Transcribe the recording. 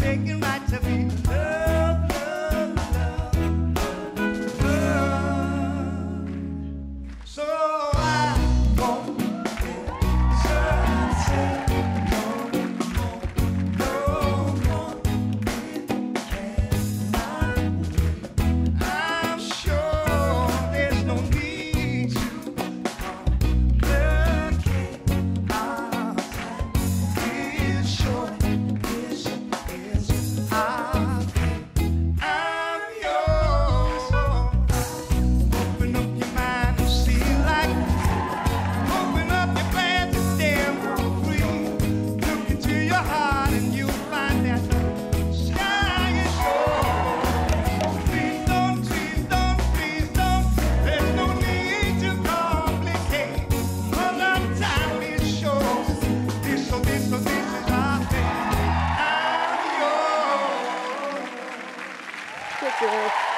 taking high. ridiculous